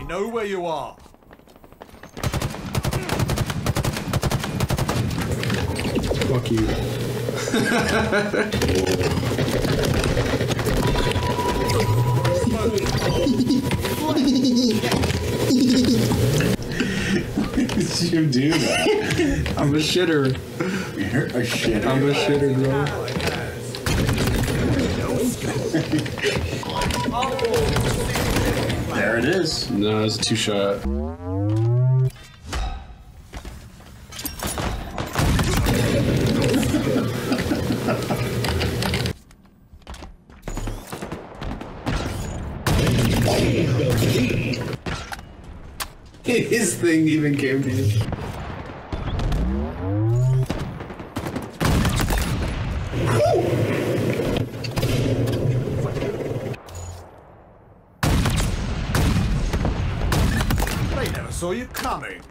They know where you are. Fuck you. did you do that? I'm a shitter. You're a shit. I'm a shitter, bro. Oh, There it is. No, it's a two shot. His thing even came to you. They never saw you coming.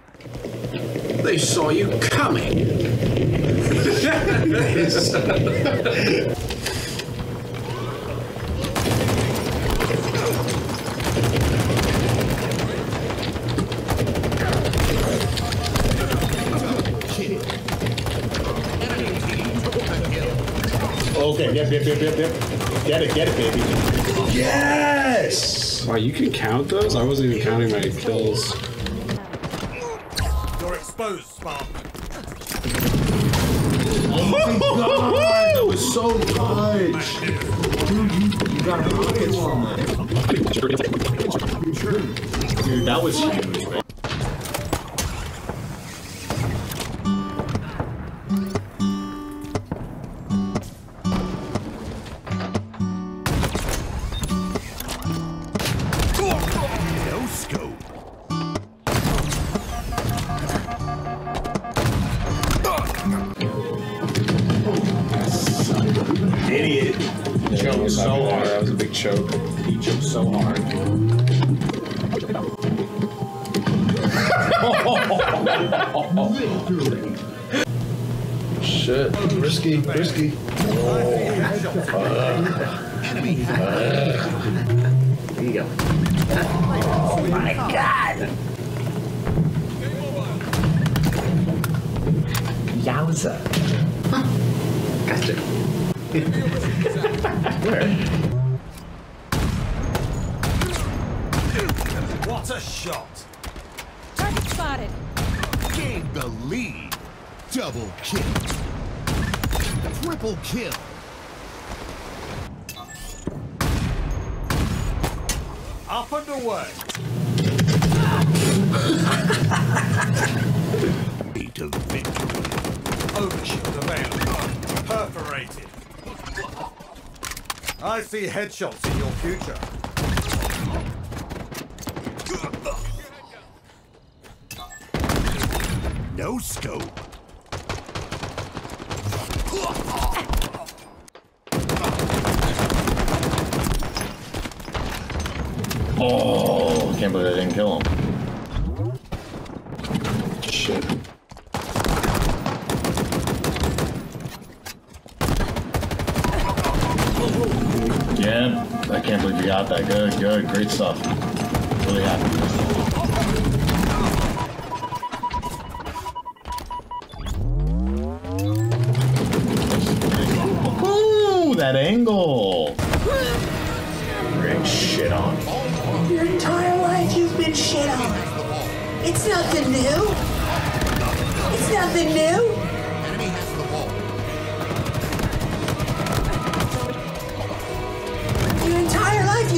They saw you coming. Okay, yep, yep, yep, yep, yep. Get it, get it, baby. Yes! Wow, you can count those? I wasn't even counting my kills. You're exposed, Spark. That was so much! Dude, you, you got rockets from that. Dude, that was huge, Choked so hard. That was a big choke. He choked so hard. Shit. Risky, risky. There you go. Oh my god! Yowza. Gotcha. What a shot. Target spotted. Gained the lead. Double kill. Triple kill. Up and away. I see headshots in your future. No scope. Oh, can't believe I didn't kill him. Shit. Yeah, I can't believe you got that. Good, good, great stuff. Really happy. Ooh, that angle. Great shit on. Your entire life you've been shit on. It's nothing new. It's nothing new.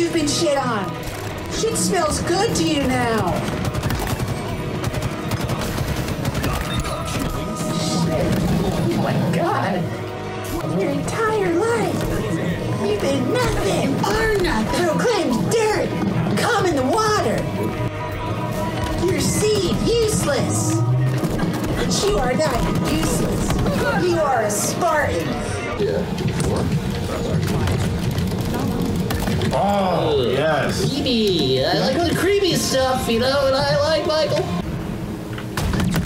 You've been shit on. Shit smells good to you now. Oh my god. Your entire life. You've been nothing. Are nothing. Proclaimed dirt. Come in the water. Your seed useless. But you are not useless. You are a Spartan. Oh, yes. Creepy. I like the creepy stuff, you know, and I like Michael.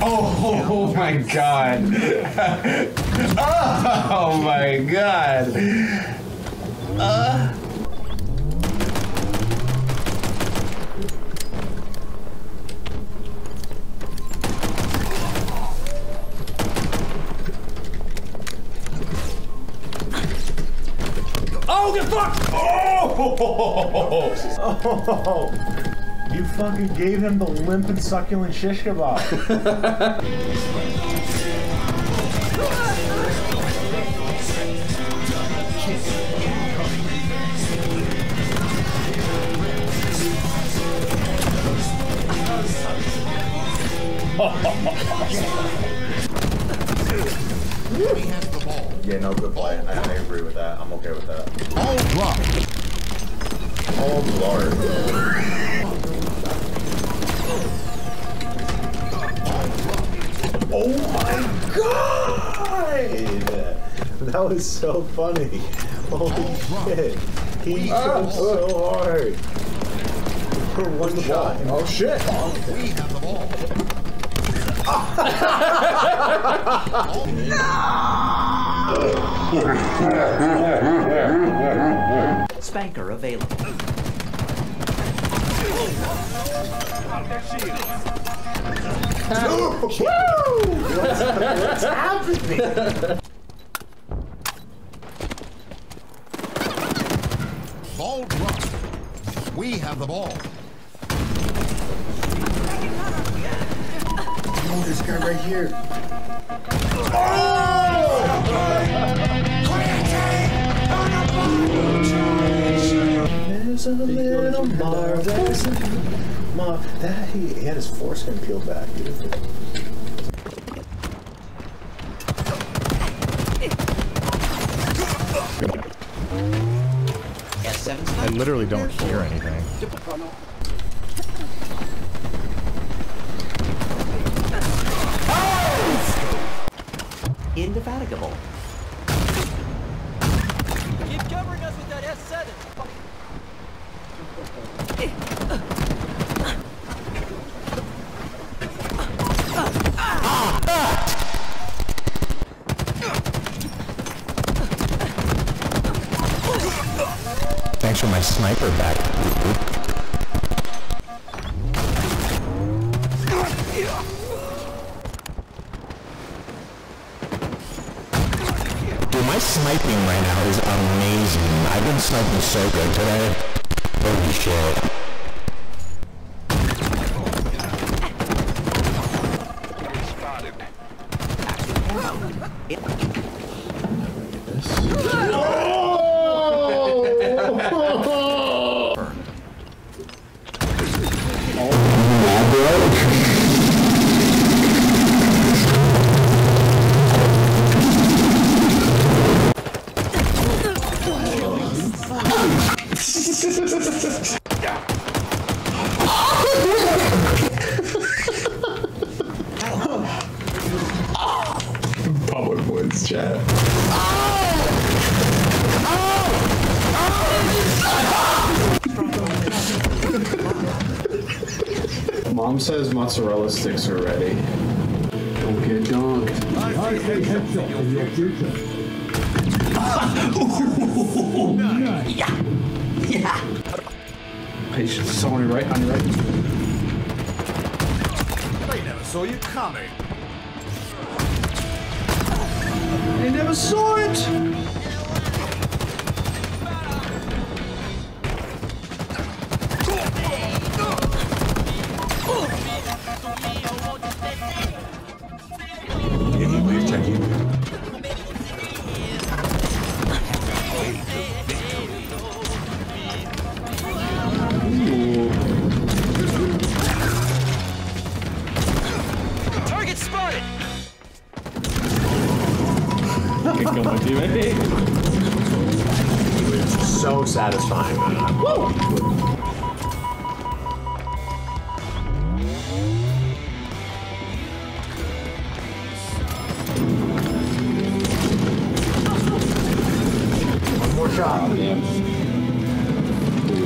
Oh, oh my god. oh my god. Uh. Oh, the fuck! Oh you fucking gave him the limp and succulent shish kebab. Yeah, no, good play. Oh, Lord. Oh my god! That was so funny. Holy shit. He jumped so hard. For one shot. Oh shit. We have the ball. Spanker available. What's happening? Ball drop. We have the ball. Oh, this guy right here. Oh! There's a little marvelous. Mar- that he, he had his foreskin peeled back. Beautiful. I literally don't hear anything. Sniper back. Dude, my sniping right now is amazing. I've been sniping so good today. Holy shit. Public woods chat. Mom says mozzarella sticks are ready. Don't get donked. I in your future. Patience. Someone right on your right. They never saw you coming. I never saw it. So satisfying, uh, man.